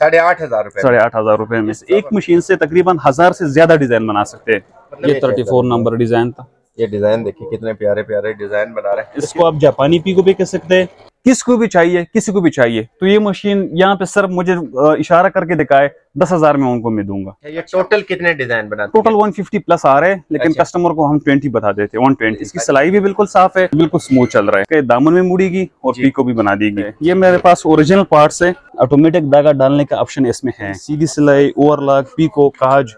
साढ़े आठ हज़ार रुपए साढ़े आठ हज़ार रुपए में एक मशीन से तकरीबन हज़ार से ज़्यादा डिज़ाइन बना सकते हैं। मतलब ये ये थर्टी फोर नंबर डिज़ाइन था। ये डिज़ाइन देखिए कितने प्यारे प्यारे डिज़ाइन बना रहे हैं। इसको आप जापानी पी को भी कह सकते हैं। किसको भी चाहिए किसी को भी चाहिए। तो ये मशीन यहाँ पे सर मुझे इशारा करके दिखाए दस हज़ार में उनको मैं दूँगा। ये टोटल कितने डिज़ाइन बनाते टोटल 150 प्लस आ रहे हैं लेकिन अच्छा। कस्टमर को हम 20 बता देते हैं 120 इसकी सिलाई भी बिल्कुल साफ़ है बिल्कुल स्मूथ चल रहा है। दामन में मुड़ेगी और जी। पीको भी बना देगी। ये मेरे पास ओरिजिनल पार्ट है। ऑटोमेटिक धागा डालने का ऑप्शन इसमें है। सीधी सिलाई ओवरलॉक पीको काज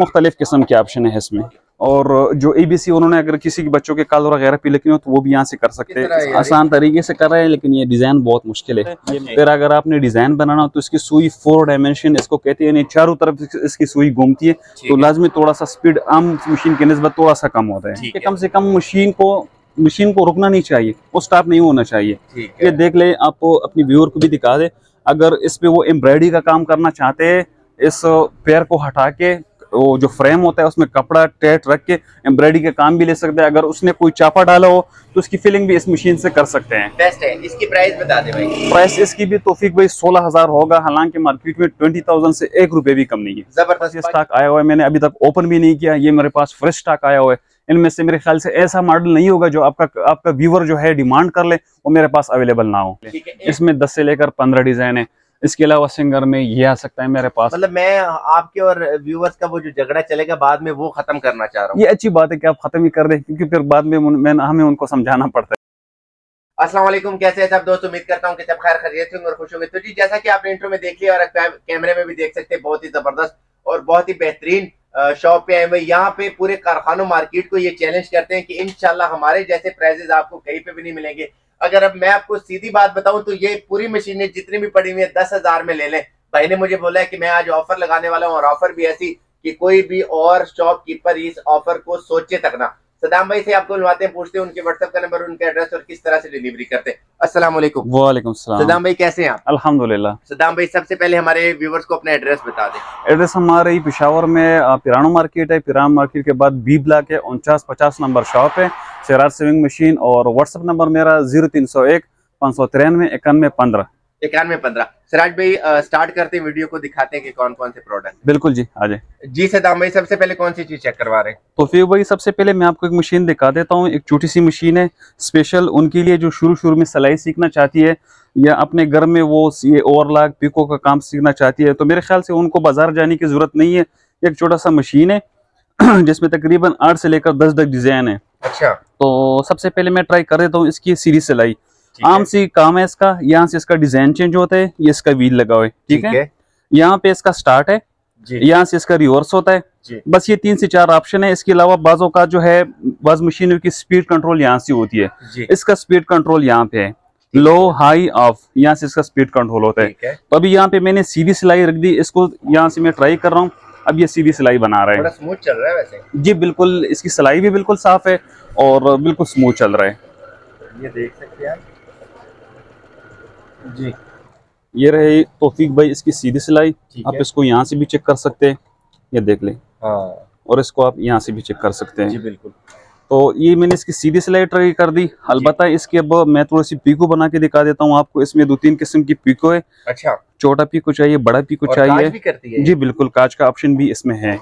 मुख्तलिफ़ किस्म के ऑप्शन है इसमें। और जो एबीसी उन्होंने अगर किसी के बच्चों के काल वगैरह पी लिखनी हो तो वो भी यहाँ से कर सकते है आसान तरीके से कर रहे हैं लेकिन ये डिज़ाइन बहुत मुश्किल है। फिर अगर आपने डिज़ाइन बनाना हो तो इसकी सुई फोर डायमेंशन इसको कहते हैं चारों तरफ़ इसकी सुई घूमती है तो लाजमी थोड़ा सा स्पीड आम मशीन के नस्बत थोड़ा सा कम होता है। कम से कम मशीन को मशीन को रुकना नहीं चाहिए वो स्टॉप नहीं होना चाहिए। ये देख ले आपको अपनी व्यूअर को भी दिखा दे अगर इस पे वो एम्ब्रॉयडरी का काम करना चाहते हैं इस पैर को हटा के वो जो फ्रेम होता है उसमें कपड़ा टेट रख के एम्ब्रॉयडरी का काम भी ले सकते हैं। अगर उसने कोई चापा डाला हो तो उसकी फिलिंग भी इस मशीन से कर सकते हैं। बेस्ट है। इसकी प्राइस बता दे भाई। प्राइस इसकी भी तोफीक भाई सोलह हज़ार होगा। हालाँकि मार्केट में ट्वेंटी थाउज़ेंड से एक रुपए भी कम नहीं है। ज़बरदस्त स्टॉक आया हुआ है। मैंने अभी तक ओपन भी नहीं किया। ये मेरे पास फ्रेश स्टॉक आया हुआ है। इनमें से मेरे ख्याल से ऐसा मॉडल नहीं होगा जो आपका आपका व्यूवर जो है डिमांड कर ले वो मेरे पास अवेलेबल ना हो। इसमें दस से लेकर पंद्रह डिज़ाइन है। इसके अलावा सिंगर में ये आ सकता है मेरे पास। मतलब मैं आपके और व्यूवर्स का वो जो झगड़ा चलेगा बाद में वो खत्म करना चाह रहा हूँ। ये अच्छी बात है कि आप खत्म ही कर दें क्योंकि फिर बाद में मैं हमें उनको समझाना पड़ता है। अस्सलाम वालेकुम कैसे हैं सब दोस्त? उम्मीद करता हूँ कि सब खैर से होंगे और खुश होंगे। तो जी जैसा कि आपने इंट्रो में देख लिया और कैमरे में भी देख सकते हैं बहुत ही ज़बरदस्त और बहुत ही बेहतरीन शॉप पे आए हुए। यहाँ पे पूरे कारखानों मार्केट को ये चैलेंज करते हैं कि इंशाल्लाह हमारे जैसे प्राइजेस आपको कहीं पे भी नहीं मिलेंगे। अगर अब मैं आपको सीधी बात बताऊँ तो ये पूरी मशीनें जितनी भी पड़ी हुई है, दस हज़ार में ले लें। भाई ने मुझे बोला है कि मैं आज ऑफ़र लगाने वाला हूँ, और ऑफ़र भी ऐसी कि कोई भी और शॉपकीपर इस ऑफ़र को सोचे तक ना। सदाम भाई से आपको मिलवाते हैं पूछते हैं उनके व्हाट्सएप का नंबर उनके एड्रेस और किस तरह से डिलीवरी करते हैं। अस्सलाम वालेकुम सदाम भाई कैसे हैं आप? अल्हम्दुलिल्लाह। सदाम भाई सबसे पहले हमारे व्यूवर्स को अपना एड्रेस बता दें। एड्रेस हमारे ही पिशावर में पिरानो मार्केट है। पिरानो मार्केट के बाद बी ब्लॉक है उनचास पचास नंबर शॉप है। सिराज सेविंग मशीन और व्हाट्सएप नंबर मेरा ज़ीरो तीन सौ एक पाँच सौ तिरानवे इक्यानवे पंद्रह। इक्यानवे पंद्रह। सिराज भाई स्टार्ट करते हैं वीडियो को दिखाते हैं कि कौन कौन से प्रोडक्ट बिल्कुल जी आ जाए। जी सदाम भाई सबसे पहले कौन सी चीज़ चेक करवा रहे हैं? तो फिर भाई सबसे पहले मैं आपको एक मशीन दिखा देता हूँ। एक छोटी सी मशीन है स्पेशल उनके लिए जो शुरू शुरू में सिलाई सीखना चाहती है या अपने घर में वो ये ओवरलॉक पिको का काम सीखना चाहती है तो मेरे ख्याल से उनको बाज़ार जाने की ज़रूरत नहीं है। एक छोटा सा मशीन है जिसमें तकरीबन आठ से लेकर दस तक डिज़ाइन है। अच्छा। तो सबसे पहले मैं ट्राई कर देता हूँ इसकी सीधी सिलाई। आम सी काम है इसका। यहाँ से इसका डिज़ाइन चेंज होता है ये इसका व्हील लगा हुआ है ठीक है? यहाँ पे इसका स्टार्ट है यहाँ से इसका रिवर्स होता है। बस ये तीन से चार ऑप्शन है। इसके अलावा बाजों का जो है बाज मशीनों की स्पीड कंट्रोल यहाँ से होती है। इसका स्पीड कंट्रोल यहाँ पे है। लो हाई ऑफ़ यहाँ से इसका स्पीड कंट्रोल होता है। तो अभी यहाँ पे मैंने सीधी सिलाई रख दी इसको यहाँ से मैं ट्राई कर रहा हूँ। अब ये सीधी सिलाई बना रहा है। स्मूथ चल रहा है वैसे? जी बिल्कुल इसकी सिलाई भी बिल्कुल साफ़ है और बिल्कुल स्मूथ चल रहा है। ये देख सकते हैं जी। ये रहे तोफीक भाई इसकी सीधी सिलाई। आप इसको यहाँ से भी चेक कर सकते हैं। ये देख लें। हाँ। और इसको आप यहाँ से भी चेक कर सकते जी हैं बिल्कुल। तो ये मैंने इसकी सीधी सिलाई ट्राई कर दी। अलबत्ता इसके अब मैं थोड़ी सी पीको बना के दिखा देता हूँ आपको। इसमें दो तीन किस्म की पीको है। अच्छा। छोटा पीको चाहिए बड़ा पीको और चाहिए। भी करती है जी बिल्कुल कांच का ऑप्शन भी इसमें है।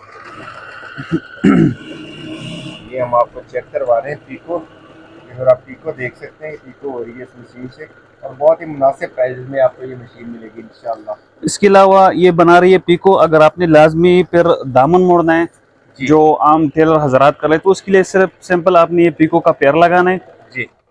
ये हम आपको चेक करवा रहे हैं पीको। अगर आप पीको देख सकते हैं। पीको हो रही है इस मशीन से। और बहुत ही मुनासिब प्राइस में आपको ये मशीन मिलेगी इनशाला इसके अलावा ये बना रही है पीको अगर आपने लाजमी फिर दामन मोड़ना है जो। आम टेलर हजरात कर रहे तो उसके लिए सिर्फ़ सिंपल आपने ये पीको का पैर लगाना है।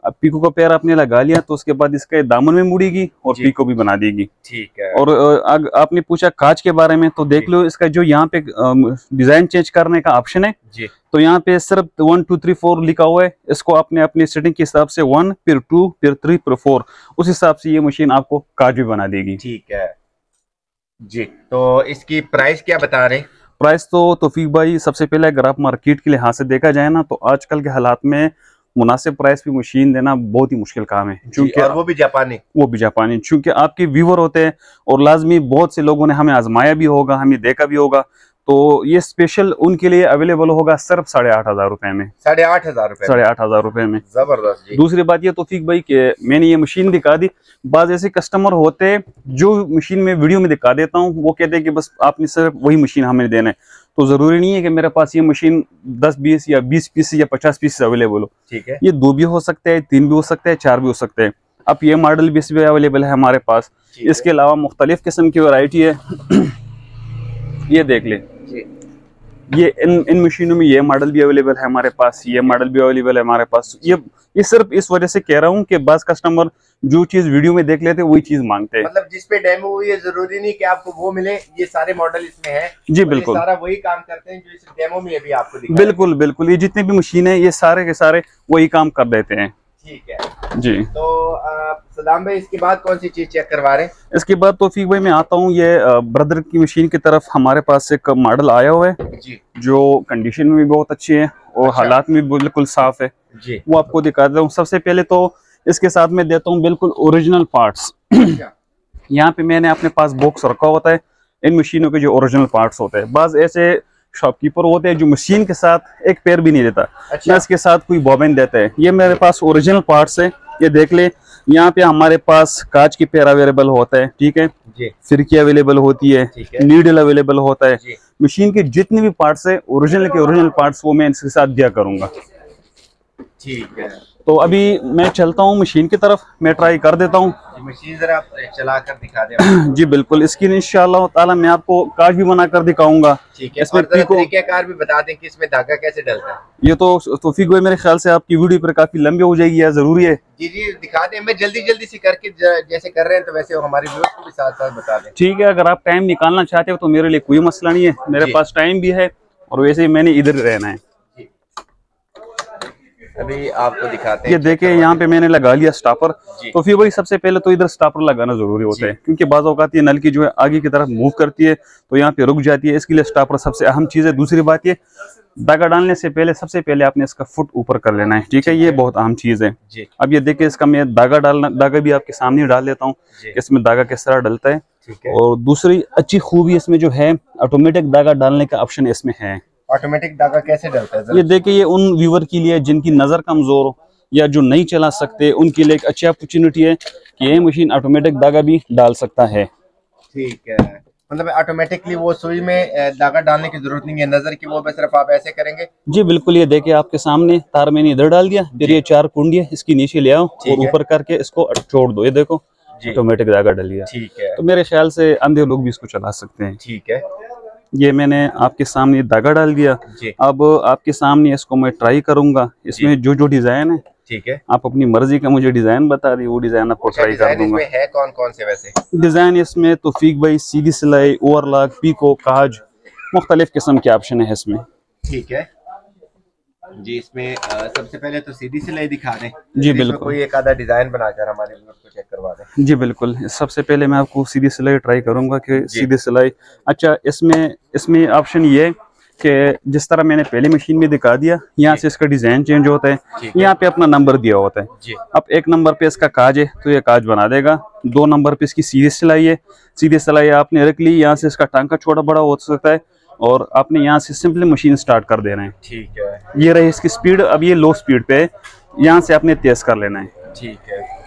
अब पीको का पैर आपने लगा लिया तो उसके बाद इसका दामन में मुड़ेगी और पीको भी बना देगी। ठीक है। और अग, आपने पूछा कांच के बारे में तो देख लो इसका जो यहाँ पे डिज़ाइन चेंज करने का ऑप्शन है जी। तो यहाँ पे सिर्फ़ वन टू थ्री फोर लिखा हुआ है। इसको आपने अपनी सेटिंग के हिसाब से वन फिर टू फिर थ्री फिर फोर उस हिसाब से ये मशीन आपको कांच भी बना देगी। ठीक है। जी तो इसकी प्राइस क्या बता रहे हैं? प्राइस तो तोफीक भाई सबसे पहले अगर आप मार्केट के लिहाज से देखा जाए ना तो आजकल के हालात में मुनासिब प्राइस पे मशीन देना बहुत ही मुश्किल काम है क्योंकि वो भी जापानी। वो भी जापानी। क्योंकि आपके व्यूवर होते हैं और लाजमी बहुत से लोगों ने हमें आजमाया भी होगा हमें देखा भी होगा तो ये स्पेशल उनके लिए अवेलेबल होगा सिर्फ़ साढ़े आठ हज़ार रुपए में। साढ़े आठ हज़ार रुपए साढ़े आठ हज़ार रुपए में। ज़बरदस्त दूसरी बात ये तोफीक भाई कि मैंने ये मशीन दिखा दी। बाज ऐसे कस्टमर होते हैं जो मशीन में वीडियो में दिखा देता हूँ वो कहते हैं कि बस आपने सिर्फ़ वही मशीन हमें देना है। तो ज़रूरी नहीं है कि मेरे पास ये मशीन दस बीस या बीस पीस या पचास पीस अवेलेबल हो। ठीक है। ये दो भी हो सकते हैं तीन भी हो सकते हैं चार भी हो सकते हैं। अब ये मॉडल भी इसमें अवेलेबल है हमारे पास। इसके अलावा मुख्तलिफ़ किस्म की वैरायटी है। ये देख ले। ये इन इन मशीनों में ये मॉडल भी अवेलेबल है हमारे पास ये मॉडल भी अवेलेबल है हमारे पास। ये ये सिर्फ़ इस वजह से कह रहा हूँ कि बस कस्टमर जो चीज़ वीडियो में देख लेते हैं वही चीज़ मांगते हैं। मतलब जिस पे डेमो हुई है ज़रूरी नहीं कि आपको वो मिले ये सारे मॉडल इसमें है। जी बिल्कुल। सारा वही काम करते हैं जो इस डेमो में अभी आपको बिल्कुल बिल्कुल। ये जितने भी मशीन है ये सारे के सारे वही काम कर देते हैं। ठीक है। जी। तो सलाम भाई इसके बाद कौन सी चीज़ चेक करवा रहे हैं? इसके बाद तोफीक भाई मैं आता हूँ ये ब्रदर की मशीन की तरफ़ हमारे पास एक मॉडल आया हुआ है जी। जो कंडीशन में भी बहुत अच्छी है और अच्छा। हालात में भी बिल्कुल साफ़ है। जी। वो आपको दिखा देता हूँ। सबसे पहले तो इसके साथ में देता हूँ बिल्कुल ओरिजिनल पार्ट्स अच्छा, यहाँ पे मैंने अपने पास बॉक्स रखा होता है। इन मशीनों के जो ओरिजिनल पार्ट्स होते हैं। बाज ऐसे शॉपकीपर होते हैं जो मशीन के साथ एक पैर भी नहीं देता। अच्छा। ना इसके साथ कोई बॉबिन देता है। ये मेरे पास ओरिजिनल पार्ट्स है। ये देख ले यहाँ पे हमारे पास कांच की पैर अवेलेबल होता है ठीक है? जी। फिरकी अवेलेबल होती है है। नीडल अवेलेबल होता है। मशीन के जितने भी पार्ट्स है ओरिजिनल के ओरिजिनल पार्ट्स वो मैं इसके साथ दिया करूँगा। ठीक है। तो अभी मैं चलता हूँ मशीन की तरफ़ मैं ट्राई कर देता हूँ। मशीन जरा चला कर दिखा दें जी बिल्कुल। इसकी इंशाल्लाह ताला मैं आपको काज भी बना कर दिखाऊँगा। ठीक है इसमें तरीकेकार भी बता दें कि इसमें धागा कैसे डलता है। ये तो तोफीक भाई मेरे ख्याल से आपकी वीडियो पर काफ़ी लंबी हो जाएगी या ज़रूरी है। जी जी दिखा दें। मैं जल्दी जल्दी से करके जैसे कर रहे हैं तो वैसे हमारे व्यूअर्स को भी साथ साथ बता दें। ठीक है अगर आप टाइम निकालना चाहते हो तो मेरे लिए कोई मसला नहीं है। मेरे पास टाइम भी है और वैसे ही मैंने इधर रहना है। अभी आपको दिखाते हैं ये देखे यहाँ पे मैंने लगा लिया स्टापर तो फिर वही सबसे पहले तो इधर स्टापर लगाना ज़रूरी होता है क्योंकि बाज औकात ये नल की जो है आगे की तरफ़ मूव करती है तो यहाँ पे रुक जाती है। इसके लिए स्टापर सबसे अहम चीज़ है। दूसरी बात ये धागा डालने से पहले सबसे पहले आपने इसका फुट ऊपर कर लेना है ठीक है? ये बहुत अहम चीज़ है। अब ये देखिए इसका मैं धागा डालना धागा भी आपके सामने डाल देता हूँ इसमें धागा किस तरह डलता है। है। और दूसरी अच्छी खूबी इसमें जो है ऑटोमेटिक धागा डालने का ऑप्शन इसमें है। ऑटोमेटिक धागा कैसे डलता है? ये देखिए ये उन व्यूवर के लिए जिनकी नज़र कमज़ोर हो या जो नहीं चला सकते उनके लिए एक अच्छी अपॉर्चुनिटी है कि ये मशीन ऑटोमेटिक धागा भी डाल सकता है। ठीक है। मतलब ऑटोमेटिकली वो सुई में धागा डालने की ज़रूरत नहीं है नज़र की वो बस सिर्फ़ आप ऐसे करेंगे। जी बिल्कुल ये देखिए आपके सामने तार मैंने इधर डाल दिया फिर ये चार कुंडी है इसकी नीचे ले आओ और ऊपर करके इसको छोड़ दो। ये देखो ऑटोमेटिक धागा डल गया ठीक है। तो मेरे ख्याल से अंधे लोग भी इसको चला सकते हैं। ठीक है। ये मैंने आपके सामने धागा डाल दिया। अब आपके सामने इसको मैं ट्राई करूँगा। इसमें जो। जो डिज़ाइन है ठीक है। आप अपनी मर्ज़ी का मुझे डिज़ाइन बता दी वो डिज़ाइन आपको अच्छा ट्राई कर डिज़ाइन दूँगा। इसमें है कौन कौन से वैसे? डिज़ाइन इसमें तोफीक भाई सीधी सिलाई ओवरलॉक पीको काज मुख्तलिफ़ किस्म के ऑप्शन है इसमें। ठीक है। जी इसमें सबसे पहले तो सीधी सिलाई दिखा दें। जी, बिल्कुल। कोई एक आधा डिज़ाइन बनाकर हमारे को चेक करवा दें। जी बिल्कुल। सबसे पहले मैं आपको सीधी सिलाई ट्राई करूँगा कि सीधी सिलाई। अच्छा इसमें इसमें ऑप्शन ये कि जिस तरह मैंने पहले मशीन में दिखा दिया यहाँ से इसका डिज़ाइन चेंज होता है। यहाँ पे अपना नंबर दिया होता है। अब एक नंबर पे इसका काज है तो ये काज बना देगा। दो नंबर पे इसकी सीधी सिलाई है। सीधी सिलाई आपने रख ली यहाँ से इसका टांका छोटा बड़ा हो सकता है। और आपने यहाँ से सिंपली मशीन स्टार्ट कर देना है। ठीक है। ये रही इसकी स्पीड अब ये लो स्पीड पे है। यहाँ से आपने तेज कर लेना है। ठीक है।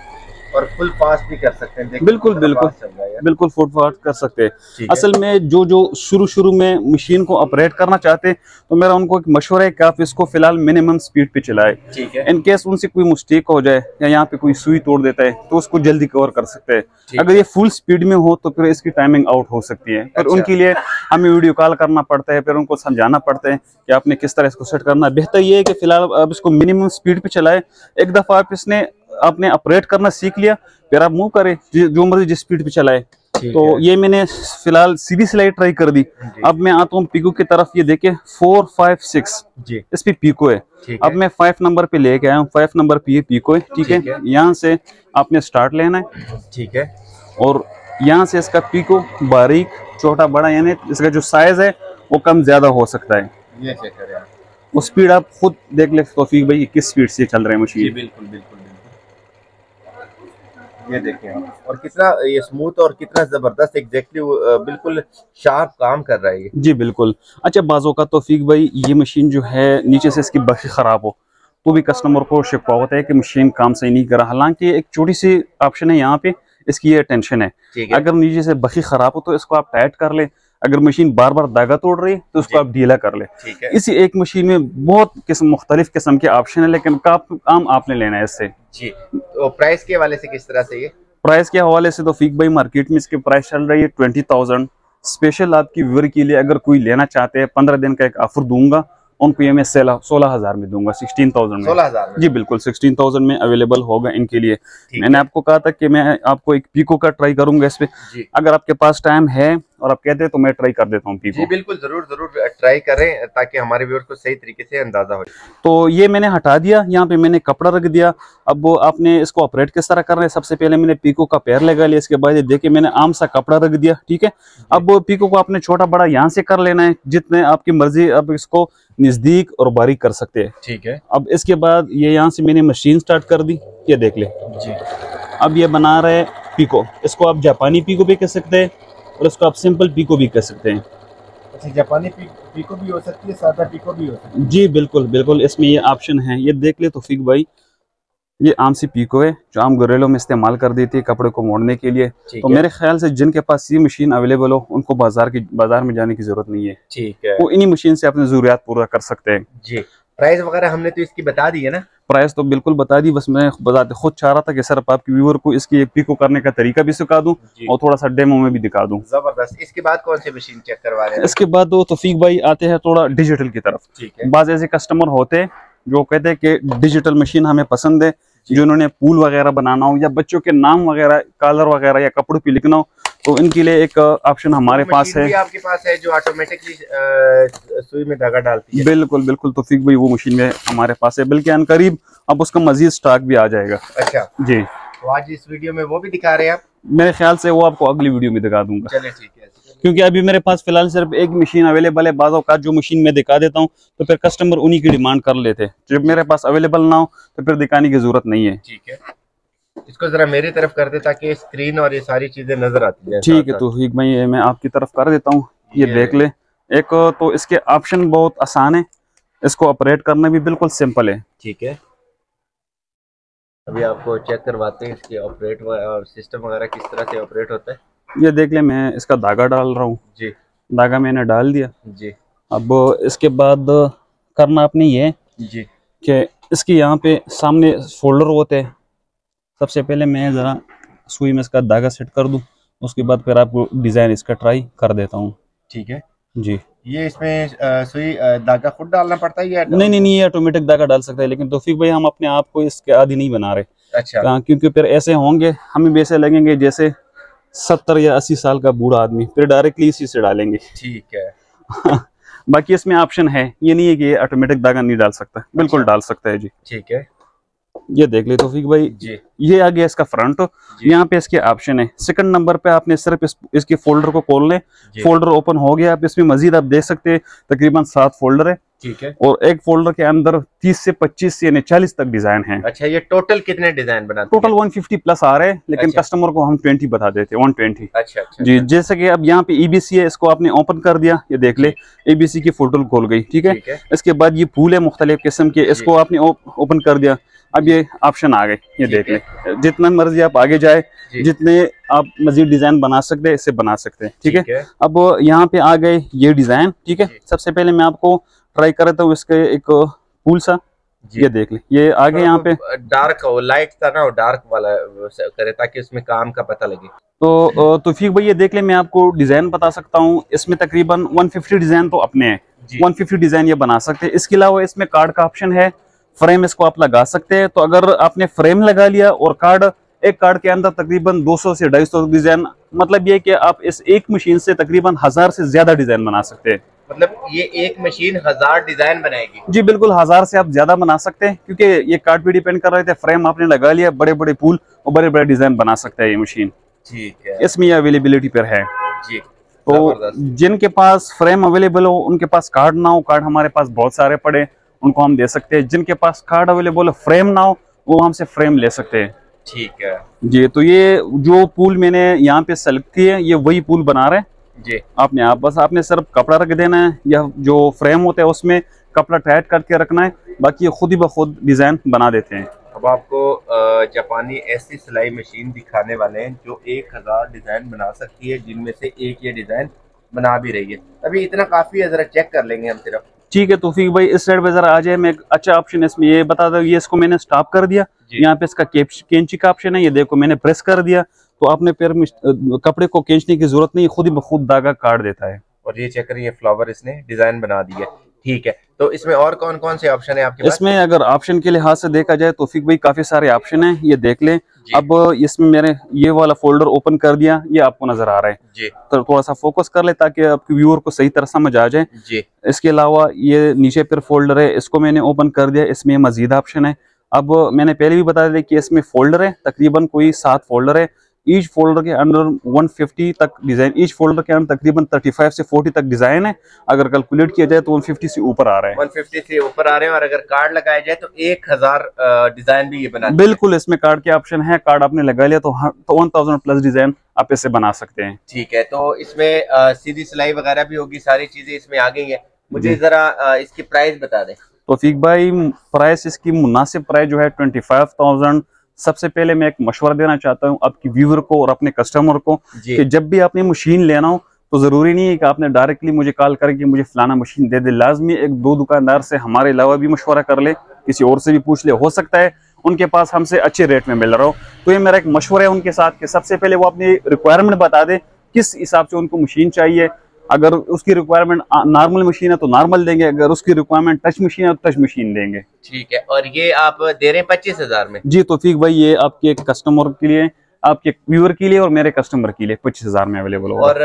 और फुल फास्ट भी कर सकते हैं बिल्कुल, बिल्कुल। है यार। बिल्कुल फुटपाथ कर सकते हैं। असल में जो जो शुरू शुरू में मशीन को ऑपरेट करना चाहते हैं तो मेरा उनको एक मशवरा है कि आप इसको फ़िलहाल मिनिमम स्पीड पे चलाए। ठीक है। इन केस उनसे कोई मिस्टेक हो जाए या यहाँ पे कोई सुई तोड़ देता है तो उसको जल्दी कवर कर सकते हैं। अगर ये फुल स्पीड में हो तो फिर इसकी टाइमिंग आउट हो सकती है। फिर अच्छा। उनके लिए हमें वीडियो कॉल करना पड़ता है फिर उनको समझाना पड़ता है कि आपने किस तरह इसको सेट करना है। बेहतर ये है कि फ़िलहाल आप इसको मिनिमम स्पीड पे चलाए। एक दफ़ा आप इसने आपने ऑपरेट करना सीख लिया फिर आप मूव करें जो मर्ज़ी जिस स्पीड पे चलाए। तो ये मैंने फ़िलहाल सीधी सिलाई ट्राई कर दी। अब मैं आता हूँ पीको की तरफ़ ये देखे फोर फाइव सिक्स इस पे पीको है। अब मैं फाइव नंबर पे लेके आया हूँ। फाइव नंबर पे ये पीको है ठीक है? यहाँ से आपने स्टार्ट लेना है। ठीक है। और यहाँ से इसका पीको बारीक छोटा बड़ा यानी इसका जो साइज़ है वो कम ज़्यादा हो सकता है। ये। वो स्पीड आप। खुद देख ले तौफीक भाई किस स्पीड से चल रहे हैं मशीन बिल्कुल बिल्कुल ये देखें और कितना ये स्मूथ और कितना ज़बरदस्त एग्जैक्टली बिल्कुल शार्प काम कर रहा है ये। जी बिल्कुल। अच्छा बाजों का तोफीक भाई ये मशीन जो है नीचे से इसकी बखी ख़राब हो तो भी कस्टमर को शिकवा होता है कि मशीन काम सही नहीं कर रहा। हालाँकि एक छोटी सी ऑप्शन है यहाँ पे इसकी ये टेंशन है। है। अगर नीचे से बखी ख़राब हो तो इसको आप टाइट कर ले। अगर मशीन बार बार धागा तोड़ रही है तो उसको आप ढीला कर ले। इसी एक मशीन में बहुत किस्म मुख्तलिफ़ किस्म के ऑप्शन है लेकिन का काम आपने लेना है इससे। जी। तो प्राइस के हवाले से किस तरह से ये? प्राइस के हवाले से तो फीक भाई मार्केट में इसकी प्राइस चल रही है ट्वेंटी थाउज़ेंड। स्पेशल आपकी व्यूअर के लिए अगर कोई लेना चाहते हैं पंद्रह दिन का एक ऑफ़र दूँगा उनको ये मैं सोलह हज़ार में दूँगा सिक्सटीन थाउज़ेंड में। सोलह हज़ार जी बिल्कुल सिक्सटीन थाउज़ेंड में अवेलेबल होगा इनके लिए। मैंने आपको कहा था कि मैं आपको एक पीको का ट्राई करूँगा इस पे। अगर आपके पास टाइम है और आप कहते हैं तो मैं ट्राई कर देता हूँ जी बिल्कुल ज़रूर ज़रूर ट्राई करें ताकि हमारे व्यूअर को सही तरीके से अंदाज़ा हो तो ये मैंने हटा दिया यहाँ पे मैंने कपड़ा रख दिया। अब वो आपने इसको ऑपरेट किस तरह करना है? सबसे पहले मैंने पीको का पैर लगा लिया इसके बाद ये देखिए मैंने आम सा कपड़ा रख दिया ठीक है? अब वो पीको को आपने छोटा बड़ा यहाँ से कर लेना है जितने आपकी मर्ज़ी अब इसको नज़दीक और बारीक कर सकते हैं। ठीक है। अब इसके बाद ये यहाँ से मैंने मशीन स्टार्ट कर दी ये देख ले। जी। अब ये बना रहे पीको इसको आप जापानी पीको भी कह सकते हैं। और इसको आप सिंपल पीको भी कह सकते हैं। अच्छा जापानी पी, पीको भी हो सकती है सादा पीको भी हो सकती जी बिल्कुल बिल्कुल इसमें ये ऑप्शन है। ये देख ले तोफीक भाई ये आम सी पीको है जो आम घरेलों में इस्तेमाल कर देती है कपड़े को मोड़ने के लिए। तो मेरे ख्याल से जिनके पास ये मशीन अवेलेबल हो उनको बाज़ार की बाज़ार में जाने की ज़रूरत नहीं है। ठीक है। वो इन्हीं मशीन से अपनी जरूरियात पूरा कर सकते हैं। जी प्राइस वगैरह हमने तो इसकी बता दी है ना। प्राइस तो बिल्कुल बता दी बस मैं बताते खुद चाह रहा था कि सर आपके व्यूअर को इसकी एक पीको करने का तरीका भी सिखा दूँ और थोड़ा सा डेमो में भी दिखा दूँ। ज़बरदस्त। इसके बाद कौन सी मशीन चेक करवा रहे हैं? इसके बाद वो तोफीक भाई आते हैं थोड़ा डिजिटल की तरफ़। ठीक बाज ऐसे कस्टमर होते हैं जो कहते हैं कि डिजिटल मशीन हमें पसंद है जो। उन्होंने पूल वगैरह बनाना हो या बच्चों के नाम वगैरह कलर वगैरह या कपड़े पे लिखना हो तो इनके लिए एक ऑप्शन हमारे वो पास है। भी आपके पास है जो ऑटोमेटिकली सुई में धागा डालती है। बिल्कुल बिल्कुल तोफीक भाई वो मशीन में हमारे पास है। बल्कि अन करीब अब उसका मजीद स्टॉक भी आ जाएगा। अच्छा। जी। तो आज इस वीडियो में वो भी दिखा रहे हैं आप? मेरे ख्याल से वो आपको अगली वीडियो में दिखा दूँगा। चले ठीक है। क्योंकि अभी मेरे पास फ़िलहाल सिर्फ़ एक मशीन अवेलेबल है। बाज़ का जो मशीन मैं दिखा देता हूँ तो फिर कस्टमर उन्हीं की डिमांड कर लेते जब मेरे पास अवेलेबल ना हो तो फिर दिखाने की ज़रूरत नहीं है। ठीक है। इसको जरा मेरी तरफ़ कर दे ताकि स्क्रीन और ये सारी चीज़ें नज़र आती है। ठीक है तो ठीक भाई ये मैं आपकी तरफ़ कर देता हूँ। ये ये- देख ले। एक तो इसके ऑप्शन बहुत आसान है। इसको ऑपरेट करना भी बिल्कुल सिंपल है। ठीक है। अभी आपको चेक करवाते हैं इसके ऑपरेट और सिस्टम वगैरह किस तरह से ऑपरेट होता है। ये देख ले मैं इसका धागा डाल रहा हूँ। जी। धागा मैंने डाल दिया। जी। अब इसके बाद करना आपने ये जी। कि इसके यहाँ पे सामने फोल्डर होते हैं। सबसे पहले मैं ज़रा सुई में इसका धागा सेट कर दूँ उसके बाद फिर आपको डिज़ाइन इसका ट्राई कर देता हूँ। ठीक है। जी। ये इसमें सुई धागा खुद डालना पड़ता है या नहीं नहीं नहीं ये ऑटोमेटिक धागा डाल सकता है लेकिन तोफीक भाई हम अपने आप को इसके आदि नहीं बना रहे। अच्छा। हाँ, क्योंकि फिर ऐसे होंगे हमें ऐसे लगेंगे जैसे सत्तर या अस्सी साल का बूढ़ा आदमी फिर डायरेक्टली इसी से डालेंगे। ठीक है। बाकी इसमें ऑप्शन है ये नहीं है कि ये ऑटोमेटिक धागा नहीं डाल सकता। बिल्कुल अच्छा। डाल सकता है जी। ठीक है। ये देख ले तोफीक भाई। जी। ये आ गया इसका फ्रंट यहाँ पे इसके ऑप्शन है। सेकंड नंबर पे आपने सिर्फ़ इस, इसके फोल्डर को खोल लें फोल्डर ओपन हो गया। आप इसमें मजीद आप देख सकते हैं। तकरीबन सात फोल्डर है। ठीक है। और एक फोल्डर के अंदर 30 से 25 यानी 40 तक डिज़ाइन है। अच्छा ये टोटल कितने डिज़ाइन बनाते टोटल 150 प्लस आ रहे हैं लेकिन अच्छा। कस्टमर को हम 20 बता देते हैं 120 अच्छा अच्छा जी जैसे कि अब यहाँ पे ईबीसी है इसको आपने ओपन कर दिया ये देख ले ईबीसी की फ़ोटो खोल गई ठीक है? इसके बाद ये फूल है मुख्तलिफ़ किस्म के इसको आपने ओपन कर दिया। अब ये ऑप्शन आ गए ये देख ले। जितना मर्ज़ी आप आगे जाए जितने आप मजीद डिज़ाइन बना सकते हैं इससे बना सकते हैं ठीक है? अब यहाँ पे आ गए ये डिज़ाइन ठीक है? सबसे पहले मैं आपको ट्राई करे तो इसके एक फूल सा ये देख ले। ये आगे यहाँ पे डार्क हो लाइट था ना डार्क वाला करे ताकि उसमें काम का पता लगे। तो तौफीक भाई ये देख ले मैं आपको डिज़ाइन बता सकता हूँ। इसमें तकरीबन 150 डिज़ाइन तो अपने हैं। 150 डिज़ाइन ये बना सकते हैं। इसके अलावा इसमें कार्ड का ऑप्शन है। फ्रेम इसको आप लगा सकते हैं। तो अगर आपने फ्रेम लगा लिया और कार्ड एक कार्ड के अंदर तकरीबन 200 से 250 डिज़ाइन मतलब ये कि आप इस एक मशीन से तकरीबन हज़ार से ज़्यादा डिज़ाइन बना सकते हैं। मतलब ये एक मशीन हज़ार डिज़ाइन बनाएगी। जी बिल्कुल हज़ार से आप ज़्यादा बना सकते हैं क्योंकि ये कार्ड पे डिपेंड कर रहे थे फ्रेम आपने लगा लिया बड़े बड़े पुल और बड़े बड़े डिज़ाइन बना सकता है ये मशीन ठीक है। इसमें अवेलेबिलिटी पर है। जी तो जिनके पास फ्रेम अवेलेबल हो उनके पास कार्ड ना हो कार्ड हमारे पास बहुत सारे पड़े उनको हम दे सकते हैं। जिनके पास कार्ड अवेलेबल हो फ्रेम ना हो वो हमसे फ्रेम ले सकते हैं। ठीक है। जी तो ये जो पुल मैंने यहाँ पे सेलेक्ट किए ये वही पुल बना रहे हैं। जी। आपने आप बस आपने सिर्फ़ कपड़ा रख देना है या जो फ्रेम होता है उसमें कपड़ा टाइट करके रखना है बाकी खुद ही ब खुद डिज़ाइन बना देते हैं। अब आपको जापानी ऐसी सिलाई मशीन दिखाने वाले हैं जो एक हज़ार डिज़ाइन बना सकती है जिनमें से एक ये डिज़ाइन बना भी रही है। अभी इतना काफ़ी है जरा चेक कर लेंगे हम सिर्फ़। ठीक है तोफीक भाई इस साइड पे जरा आ जाए मैं एक अच्छा ऑप्शन है इसमें ये बता दो ये इसको मैंने स्टॉप कर दिया यहाँ पे इसका कैंची का ऑप्शन है ये देखो मैंने प्रेस कर दिया तो आपने फिर मिश- कपड़े को खींचने की ज़रूरत नहीं खुद ही खुद धागा काट देता है। और ये चेक करिए फ्लावर इसने डिज़ाइन बना दी है। ठीक है तो इसमें और कौन कौन से ऑप्शन है आपके पास? इसमें अगर ऑप्शन के लिहाज से देखा जाए तो फिक भाई काफ़ी सारे ऑप्शन हैं ये देख लें। अब इसमें मैंने ये वाला फोल्डर ओपन कर दिया ये आपको नज़र आ रहा है। जी। तो थोड़ा सा फोकस कर ले ताकि आपके व्यूअर को सही तरह समझ आ जाए। जी। इसके अलावा ये नीचे फिर फोल्डर है इसको मैंने ओपन कर दिया इसमें मजीद ऑप्शन है। अब मैंने पहले भी बता दिया कि इसमें फोल्डर है तकरीबन कोई सात फोल्डर है। ईच फोल्डर के अंडर 150 तक डिज़ाइन ईच फोल्डर के अंदर तकरीबन 35 से 40 तक डिज़ाइन है। अगर कैलकुलेट किया जाए तो 150 से ऊपर आ रहा है। 150 से ऊपर आ रहे हैं और अगर कार्ड लगाया जाए तो एक हज़ार डिज़ाइन भी ये बना बिल्कुल इसमें कार्ड के ऑप्शन है। कार्ड आपने लगा लिया तो वन थाउज़ेंड प्लस डिज़ाइन आप इसे बना सकते हैं। ठीक है तो इसमें सीधी सिलाई वगैरह भी होगी सारी चीज़ें इसमें आ गई है। मुझे जरा इसकी प्राइस बता दें। तो फीक भाई प्राइस इसकी मुनासिब प्राइस जो है ट्वेंटी फाइव थाउज़ेंड सबसे पहले मैं एक मशवरा देना चाहता हूँ आपकी व्यूवर को और अपने कस्टमर को कि जब भी आपने मशीन लेना हो तो ज़रूरी नहीं है कि आपने डायरेक्टली मुझे कॉल करके मुझे फलाना मशीन दे दे। लाजमी एक दो दुकानदार से हमारे अलावा भी मशवरा कर ले किसी और से भी पूछ ले। हो सकता है उनके पास हमसे अच्छे रेट में मिल रहा हो। तो ये मेरा एक मशवरा है उनके साथ कि सबसे पहले वो अपनी रिक्वायरमेंट बता दें किस हिसाब से उनको मशीन चाहिए अगर उसकी रिक्वायरमेंट नॉर्मल मशीन है तो नॉर्मल देंगे अगर उसकी रिक्वायरमेंट टच मशीन है तो टच मशीन देंगे। ठीक है और ये आप दे रहे हैं पच्चीस हज़ार में? जी तोफीक भाई ये आपके कस्टमर के लिए आपके व्यूअर के लिए और मेरे कस्टमर के लिए पच्चीस हज़ार में अवेलेबल होगा। और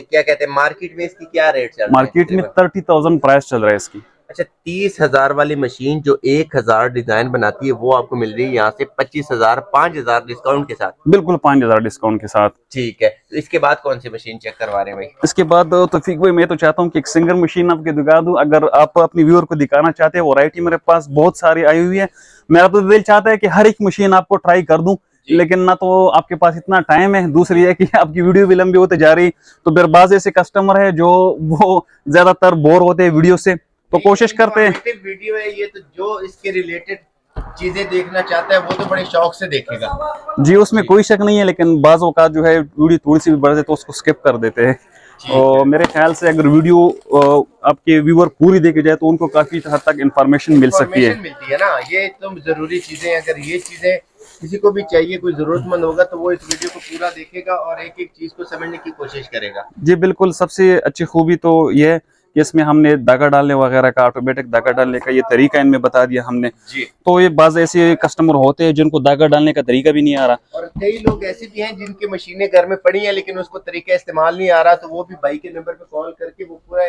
क्या कहते हैं मार्केट में इसकी क्या रेट चल रहा है? मार्केट में थर्टी थाउज़ेंड प्राइस चल रहा है इसकी। अच्छा तीस हज़ार वाली मशीन जो एक हज़ार डिज़ाइन बनाती है वो आपको मिल रही है यहाँ से पच्चीस हज़ार पाँच हज़ार डिस्काउंट के साथ। बिल्कुल पाँच हज़ार डिस्काउंट के साथ। ठीक है तो इसके बाद कौन सी मशीन चेक करवा रहे हैं भाई? इसके बाद तोफीक भाई मैं तो चाहता हूँ कि एक सिंगर मशीन आपके दिखा दूँ। अगर आप अपने व्यूअर को दिखाना चाहते हैं वैरायटी मेरे पास बहुत सारी आई हुई है। मेरा तो दिल चाहता है कि हर एक मशीन आपको ट्राई कर दूँ। लेकिन ना तो आपके पास इतना टाइम है। दूसरी है कि आपकी वीडियो भी लंबी होते जा रही तो फिर बाज ऐसे कस्टमर है जो वो ज़्यादातर बोर होते हैं वीडियो से। तो कोशिश करते हैं। वीडियो है ये तो जो इसके रिलेटेड चीज़ें देखना चाहता है वो तो बड़े शौक से देखेगा। जी उसमें कोई शक नहीं है लेकिन बाजों का जो है वीडियो थोड़ी सी भी बढ़ जाए तो उसको स्किप कर देते हैं। और मेरे ख्याल से अगर वीडियो आपके व्यूअर पूरी देखी जाए तो उनको काफ़ी हद तक इंफॉर्मेशन मिल सकती है। मिलती है ना ये तो ज़रूरी चीज़ें अगर ये चीज़ें किसी को भी चाहिए कोई जरूरतमंद होगा तो वो इस वीडियो को पूरा देखेगा और एक एक चीज़ को समझने की कोशिश करेगा। जी बिल्कुल सबसे अच्छी खूबी तो ये है कि इसमें हमने धागा डालने वगैरह का ऑटोमेटिक धागा डालने का ये तरीका इनमें बता दिया हमने। जी। तो ये बाज ऐसे कस्टमर होते हैं जिनको धागा डालने का तरीका भी नहीं आ रहा। और कई लोग ऐसे भी हैं जिनकी मशीनें घर में पड़ी हैं लेकिन उसको तरीका इस्तेमाल नहीं आ रहा तो वो भी भाई के नंबर पे कॉल करके वो पूरा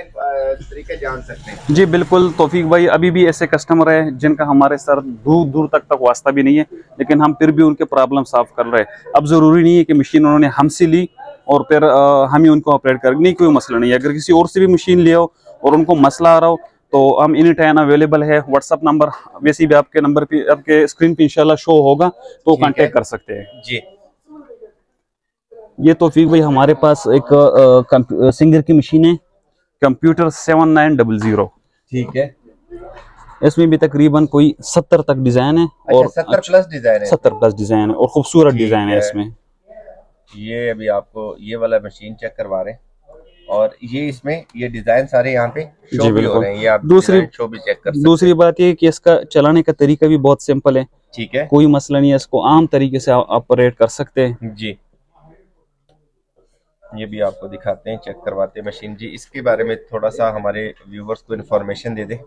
तरीका जान सकते हैं। जी बिल्कुल तोफीक भाई अभी भी ऐसे कस्टमर है जिनका हमारे सर दूर दूर तक तक वास्ता भी नहीं है लेकिन हम फिर भी उनके प्रॉब्लम सॉल्व कर रहे हैं। अब ज़रूरी नहीं है कि मशीन उन्होंने हमसे ली और फिर हम ही उनको ऑपरेट कर नहीं कोई मसला नहीं है। अगर किसी और से भी मशीन ले आओ और उनको मसला आ रहा हो तो हम एनी टाइम अवेलेबल है। व्हाट्सअप नंबर वैसे भी आपके नंबर पे आपके स्क्रीन पे इंशाल्लाह शो होगा तो कांटेक्ट कर सकते हैं। जी। ये तोफीक भाई हमारे पास एक अ, कंप्यू- सिंगर की मशीन है computer seven nine double zero ठीक है। इसमें भी तकरीबन कोई सत्तर तक डिज़ाइन है और अच्छा सत्तर प्लस डिज़ाइन है। सत्तर प्लस डिज़ाइन है और खूबसूरत डिज़ाइन है। इसमें। ये अभी आपको ये वाला मशीन चेक करवा रहे हैं। और ये इसमें ये डिज़ाइन सारे यहाँ पे शो भी हो रहे हैं। ये आप दूसरी- शो भी चेक कर दूसरी बात ये कि इसका चलाने का तरीका भी बहुत सिंपल है। ठीक है। कोई मसला नहीं है इसको आम तरीके से ऑपरेट कर सकते हैं। जी। ये भी आपको दिखाते हैं चेक करवाते हैं मशीन जी इसके बारे में थोड़ा सा हमारे व्यूवर्स को इन्फॉर्मेशन दे दें।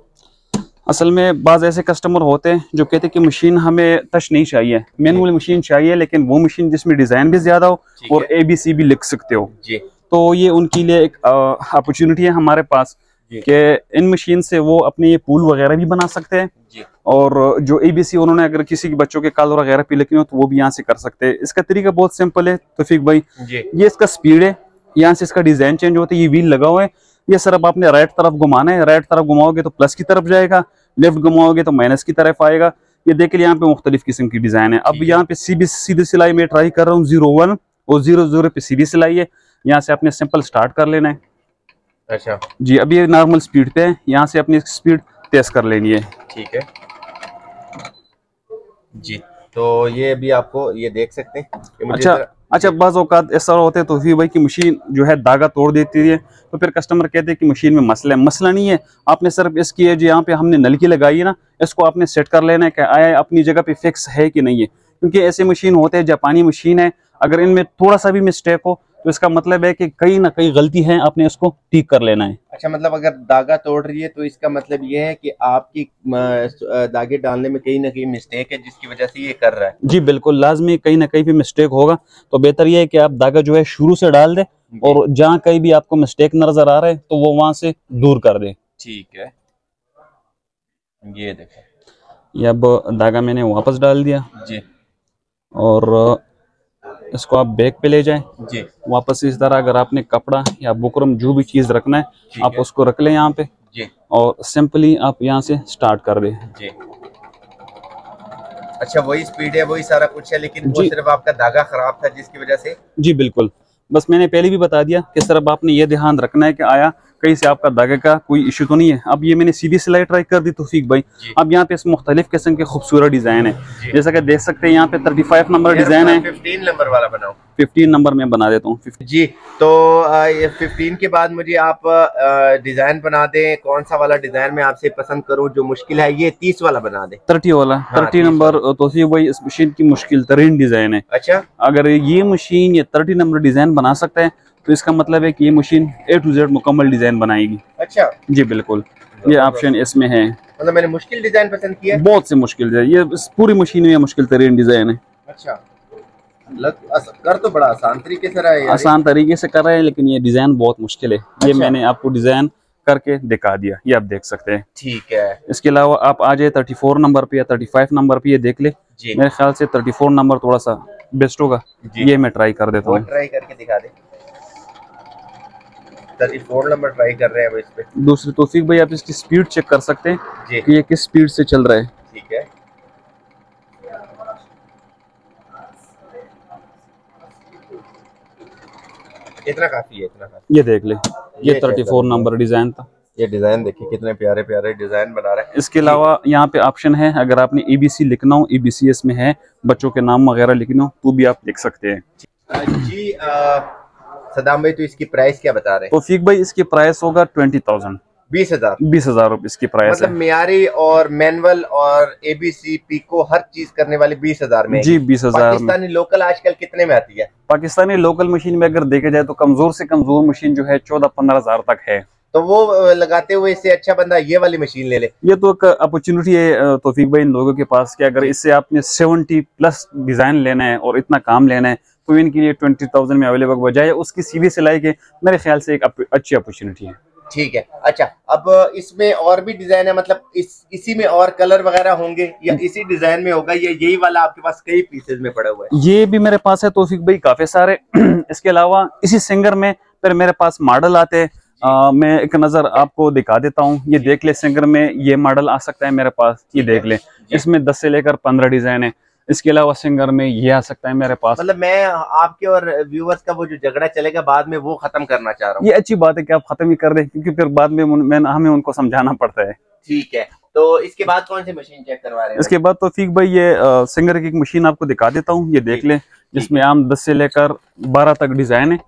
असल में बाज ऐसे कस्टमर होते हैं जो कहते हैं कि मशीन हमें टच नहीं चाहिए। मैनुअल मशीन चाहिए लेकिन वो मशीन जिसमें डिज़ाइन भी ज़्यादा हो और ए बी सी भी लिख सकते हो। जी। तो ये उनके लिए एक अपॉर्चुनिटी है हमारे पास। कि इन मशीन से वो अपने ये पूल वगैरह भी बना सकते हैं और जो ए बी सी उन्होंने अगर किसी के बच्चों के कल वगैरह पे लिखनी हो तो वो भी यहाँ से कर सकते हैं। इसका तरीका बहुत सिंपल है तोफीक भाई। ये इसका स्पीड है यहाँ से इसका डिज़ाइन चेंज होता है ये व्हील लगा हुआ है। ये सिर्फ़ आपने राइट तरफ़ घुमाना है। राइट तरफ़ घुमाओगे तो प्लस की तरफ़ जाएगा लेफ़्ट घुमाओगे तो माइनस की तरफ़ आएगा। ये देखिए यहाँ पे मुख्तलिफ़ किस्म की डिज़ाइन है। अब यहाँ पे सीधी सीधी सिलाई में ट्राई कर रहा हूँ ज़ीरो वन और ज़ीरो ज़ीरो पे सीधी सिलाई है। यहाँ से आपने सिंपल स्टार्ट कर लेना है। अच्छा। जी अभी ये नॉर्मल स्पीड पे है। यहाँ से अपनी स्पीड तेज कर लेनी है। ठीक है। जी तो ये भी आपको ये देख सकते हैं अच्छा। अच्छा बाज़ अवत ऐसा होते है तो वी भाई की मशीन जो है धागा तोड़ देती है। तो फिर कस्टमर कहते हैं कि मशीन में मसला है। मसला नहीं है। आपने सिर्फ़ इसकी है जो यहाँ पे हमने नलकी लगाई है ना इसको आपने सेट कर लेना है कि आया अपनी जगह पे फिक्स है कि नहीं है। क्योंकि ऐसे मशीन होते हैं जापानी मशीन है। अगर इनमें थोड़ा सा भी मिस्टेक हो तो इसका मतलब है कि कहीं ना कहीं गलती है आपने इसको ठीक कर लेना है। अच्छा मतलब अगर धागा तोड़ रही है तो इसका मतलब ये है कि आपकी धागे डालने में कहीं ना कहीं मिस्टेक है जिसकी वजह से ये कर रहा है। जी बिल्कुल लाजमी कहीं ना कहीं भी मिस्टेक होगा। तो बेहतर यह है कि आप धागा जो है शुरू से डाल दें और जहाँ कहीं भी आपको मिस्टेक नज़र आ रहा है तो वो वहाँ से दूर कर दे। ठीक है। ये देखो। ये अब धागा मैंने वापस डाल दिया। जी। और इसको आप बैग पे ले जाएँ। जी। वापस इस तरह अगर आपने कपड़ा या बुकरम जो भी चीज़ रखना है आप है। उसको रख लें यहाँ पे। जी। और सिंपली आप यहाँ से स्टार्ट कर दें। जी। अच्छा वही स्पीड है वही सारा कुछ है लेकिन वो सिर्फ़ आपका धागा खराब था जिसकी वजह से? जी बिल्कुल। बस मैंने पहले भी बता दिया कि सिर्फ़ आपने ये ध्यान रखना है कि आया कहीं से आपका धागे का कोई इशू तो नहीं है? अब ये मैंने सीधी सिलाई ट्राई कर दी तोफीक भाई। अब यहाँ पे इस मुख्तलिफ़ किस्म के खूबसूरत डिज़ाइन है। जैसा कि देख सकते हैं यहाँ पे 35 नंबर डिज़ाइन है। फिफ्टीन नंबर वाला बनाओ 15 नंबर में बना देता हूँ जी तो फिफ्टीन के बाद मुझे आप डिज़ाइन बना दें कौन सा वाला डिज़ाइन मैं आपसे पसंद करूँ जो मुश्किल है ये तीस वाला बना दें। थर्टी वाला हाँ, थर्टी 30 नंबर तौफीक भाई इस मशीन की मुश्किल तरीन डिज़ाइन है। अच्छा। अगर ये मशीन ये थर्टी नंबर डिज़ाइन बना सकता है तो इसका मतलब है कि ये मशीन ए टू जेड मुकम्मल डिज़ाइन बनाएगी। अच्छा। जी बिल्कुल। ये ऑप्शन इसमें है। मतलब मैंने मुश्किल डिज़ाइन पसंद किया बहुत से मुश्किल ये पूरी मशीन में मुश्किल तरीन डिज़ाइन है। अच्छा। लग अस, कर तो बड़ा आसान तरीके से रहा है आसान तरीके से कर रहे हैं लेकिन ये डिज़ाइन बहुत मुश्किल है। ये अच्छा। मैंने आपको डिज़ाइन करके दिखा दिया ये आप देख सकते हैं। ठीक है। इसके अलावा आप आ जाए थर्टी फोर नंबर पे या थर्टी फाइव नंबर पे ये देख ले। जी। मेरे ख्याल से थर्टी फोर नंबर थोड़ा सा बेस्ट होगा। ये मैं ट्राई कर देता हूँ। ट्राई करके दिखा दे। नंबर ट्राई कर रहे हैं दूसरी तौफीक भाई आप इसकी स्पीड चेक कर सकते हैं कि ये किस स्पीड से चल रहा है। ठीक है। इतना काफ़ी है इतना काफ़ी। ये देख ले ये थर्टी फोर नंबर डिज़ाइन था। ये डिज़ाइन देखिए कितने प्यारे प्यारे डिज़ाइन बना रहे हैं। इसके अलावा यहाँ पे ऑप्शन है अगर आपने ईबीसी लिखना हो ईबीसीएस इसमें है बच्चों के नाम वगैरह लिखना हो तो भी आप लिख सकते हैं। जी सदाम भाई तो इसकी प्राइस क्या बता रहे हैं? तौफीक भाई इसकी प्राइस होगा ट्वेंटी थाउज़ेंड बीस हज़ार। बीस हज़ार रुपये इसकी प्राइस मतलब मियारी और मैनुअल और एबीसी पीको हर चीज़ करने वाली बीस हज़ार में जी बीस हज़ार पाकिस्तानी लोकल आजकल कितने में आती है? पाकिस्तानी लोकल मशीन में अगर देखा जाए तो कमज़ोर से कमज़ोर मशीन जो है चौदह पंद्रह हज़ार तक है। तो वो लगाते हुए इससे अच्छा बंदा ये वाली मशीन ले ले। ये तो एक अपॉर्चुनिटी है तौफीक भाई इन लोगों के पास कि अगर इससे आपने सेवेंटी प्लस डिज़ाइन लेना है और इतना काम लेना है तो इनके लिए ट्वेंटी थाउज़ेंड में अवेलेबल बजाय उसकी सीधी सिलाई के मेरे ख्याल से एक अच्छी अपॉर्चुनिटी है। ठीक है। अच्छा अब इसमें और भी डिज़ाइन है मतलब इस इसी में और कलर वगैरह होंगे या इसी डिज़ाइन में होगा? या यही वाला आपके पास कई पीसेज में पड़ा हुआ है। ये भी मेरे पास है तौफीक भाई काफ़ी सारे। इसके अलावा इसी सिंगर में फिर मेरे पास मॉडल आते हैं। अ, मैं एक नज़र आपको दिखा देता हूँ। ये देख ले सिंगर में ये मॉडल आ सकता है मेरे पास ये देख ले। इसमें दस से लेकर पंद्रह डिज़ाइन है। इसके अलावा सिंगर में ये आ सकता है मेरे पास। मतलब मैं आपके और व्यूअर्स का वो जो झगड़ा चलेगा बाद में वो खत्म करना चाह रहा हूँ। ये अच्छी बात है कि आप खत्म ही कर दें क्योंकि फिर बाद में मैं हमें उनको समझाना पड़ता है। ठीक है तो इसके बाद कौन सी मशीन चेक करवा रहे हैं? इसके बाद तो ठीक भाई ये अ, सिंगर की एक मशीन आपको दिखा देता हूँ ये देख ले जिसमें आम दस से लेकर बारह तक डिज़ाइन है।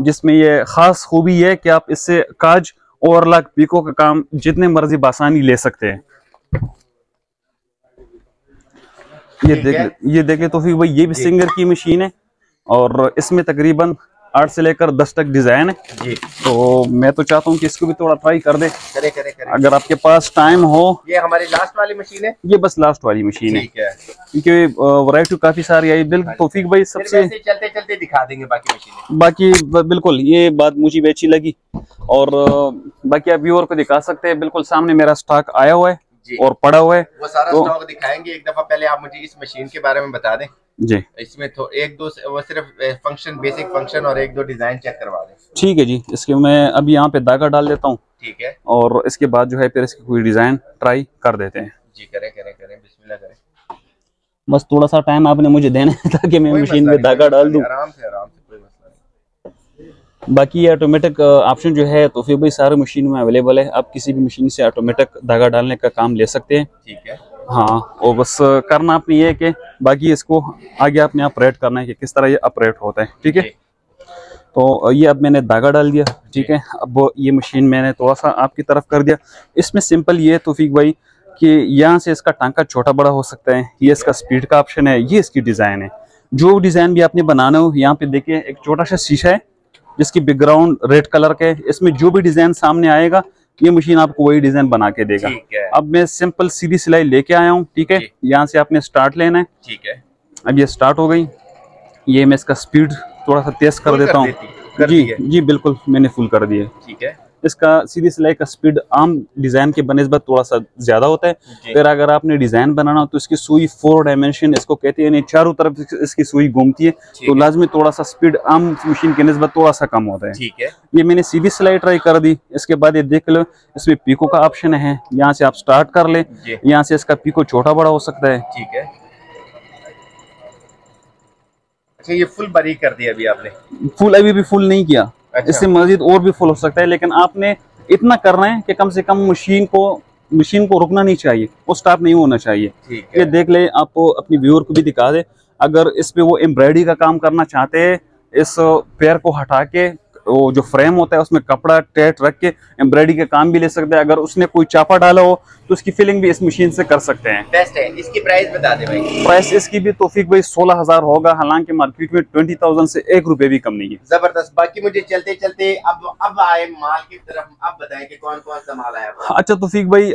जिसमें ये खास खूबी है कि आप इससे काज और लाख पीको का काम जितने मर्ज़ी बासानी ले सकते हैं। ये देख ये देखे तो फिर भाई ये भी सिंगर की मशीन है और इसमें तकरीबन आठ से लेकर दस तक डिज़ाइन है। जी। तो मैं तो चाहता हूँ कि इसको भी थोड़ा ट्राई कर दे। करे करे करे। अगर आपके पास टाइम हो। ये हमारी लास्ट वाली मशीन है। ये बस लास्ट वाली मशीन है। क्योंकि वैरायटी काफ़ी सारी आई। बिल्कुल तौफीक भाई सबसे चलते चलते दिखा देंगे बाकी मशीनें बाकी बिल्कुल ये बात मुझे भी अच्छी लगी। और बाकी आप व्यूअर को दिखा सकते हैं। बिल्कुल सामने मेरा स्टॉक आया हुआ है। और पड़ा हुआ है। वो सारा तो- स्टॉक दिखाएँगे। एक दफ़ा पहले आप मुझे इस मशीन के बारे में बता दें। जी। इसमें तो एक दो वो सिर्फ़ फ़ंक्शन बेसिक फ़ंक्शन और एक दो डिज़ाइन चेक करवा दें। ठीक है जी। इसके मैं अभी यहाँ पे धागा डाल देता हूँ। ठीक है। और इसके बाद जो है फिर इसकी कोई डिज़ाइन ट्राई कर देते हैं। जी करें करें करें। बिस्मिल्लाह करें। बस थोड़ा सा टाइम आपने मुझे देना है ताकि मैं मशीन में धागा डाल दूँ। आराम से आराम से। बाकी ये ऑटोमेटिक ऑप्शन जो है तो फिर भाई सारे मशीन में अवेलेबल है। आप किसी भी मशीन से ऑटोमेटिक धागा डालने का काम ले सकते हैं। ठीक है। हाँ और बस करना आपने ये है कि बाकी इसको आगे आपने ऑपरेट करना है कि किस तरह ये ऑपरेट होता है ठीक है? तो ये अब मैंने धागा डाल दिया ठीक है? अब ये मशीन मैंने थोड़ा सा आपकी तरफ़ कर दिया। इसमें सिंपल ये है तौफीक भाई कि यहाँ से इसका टांका छोटा बड़ा हो सकता है। ये इसका स्पीड का ऑप्शन है ये इसकी डिज़ाइन है। जो डिज़ाइन भी आपने बनाना हो यहाँ पे देखिए एक छोटा सा शीशा है जिसकी बैकग्राउंड रेड कलर के इसमें जो भी डिज़ाइन सामने आएगा ये मशीन आपको वही डिज़ाइन बना के देगा। ठीक है। अब मैं सिंपल सीधी सिलाई लेके आया हूँ ठीक है? यहाँ से आपने स्टार्ट लेना है। ठीक है। अब ये स्टार्ट हो गई। ये मैं इसका स्पीड थोड़ा सा तेज कर देता हूँ। जी जी बिल्कुल मैंने फुल कर दिया। ठीक है। इसका सीधी सिलाई का स्पीड आम डिज़ाइन के बनस्बत थोड़ा सा ज़्यादा होता है। फिर अगर आपने डिज़ाइन बनाना हो तो इसकी सुई फोर डायमेंशन इसको कहते हैं यानी चारों तरफ़ इसकी सुई घूमती है। तो लाजमी थोड़ा सा स्पीड आम मशीन के नस्बत थोड़ा सा कम होता है। ठीक है। ये मैंने सीधी सिलाई ट्राई कर दी। इसके बाद ये देख लो इसमें पीको का ऑप्शन है। यहाँ से आप स्टार्ट कर ले। यहाँ से इसका पीको छोटा बड़ा हो सकता है। ठीक है। अच्छा ये फुल बारीक कर दिया अभी आपने? फुल अभी भी फुल नहीं किया। अच्छा। इससे मजीद और भी फुल हो सकता है लेकिन आपने इतना करना है कि कम से कम मशीन को मशीन को रुकना नहीं चाहिए वो स्टाफ नहीं होना चाहिए ये देख ले आपको अपनी व्यूअर को भी दिखा दे अगर इस पे वो एम्ब्रॉयडरी का काम करना चाहते हैं इस पैर को हटा के वो जो फ्रेम होता है उसमें कपड़ा टेट रख के एम्ब्रॉयडरी का काम भी ले सकते हैं। अगर उसने कोई चापा डाला हो तो उसकी फिलिंग भी इस मशीन से कर सकते हैं। बेस्ट है। इसकी प्राइस बता दे भाई। प्राइस इसकी भी तोफीक भाई सोलह हज़ार होगा। हालाँकि मार्केट में ट्वेंटी थाउज़ेंड से एक रुपए भी कम नहीं है। ज़बरदस्त। बाकी मुझे चलते चलते अब अब आए माल की तरफ़। अब बताएँ कि कौन कौन सा माल आया है। अच्छा तोफीक भाई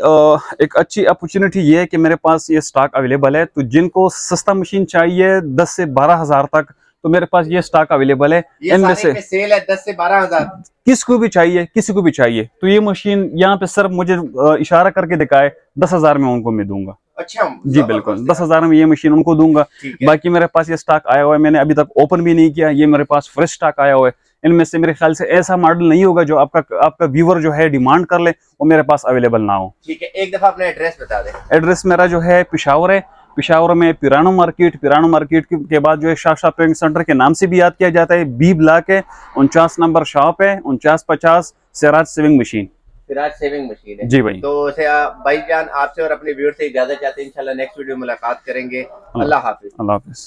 एक अच्छी अपॉर्चुनिटी ये है कि मेरे पास ये स्टॉक अवेलेबल है। तो जिनको सस्ता मशीन चाहिए दस से बारह हज़ार तक तो मेरे पास ये स्टॉक अवेलेबल है। ये इनमें सारे से पे सेल है दस से बारह हज़ार। किसको भी चाहिए किसी को भी चाहिए तो ये मशीन यहाँ पे सर मुझे इशारा करके दिखाए दस हज़ार में उनको मैं दूँगा। अच्छा जी बिल्कुल। दस हज़ार में ये मशीन उनको दूँगा। बाकी मेरे पास ये स्टॉक आया हुआ है मैंने अभी तक ओपन भी नहीं किया ये मेरे पास फ्रेश स्टॉक आया हुआ है। इनमें से मेरे ख्याल से ऐसा मॉडल नहीं होगा जो आपका आपका व्यूवर जो है डिमांड कर ले वो मेरे पास अवेलेबल ना हो। ठीक है एक दफ़ा अपना एड्रेस बता दे। एड्रेस मेरा जो है पिशावर है। पिशावर में पिरानो मार्केट पिरानो मार्केट के के बाद जो है शाह शॉपिंग सेंटर के नाम से भी याद किया जाता है। बी ब्लॉक है उनचास नंबर शॉप है उनचास पचास Siraj sewing machine. Siraj sewing machine है। जी भाई। तो भाई जान आपसे और अपने व्यूअर से इजाज़त चाहते हैं इंशाल्लाह नेक्स्ट वीडियो मुलाकात करेंगे। अल्लाह हाफिज। अल्लाह हाफिज।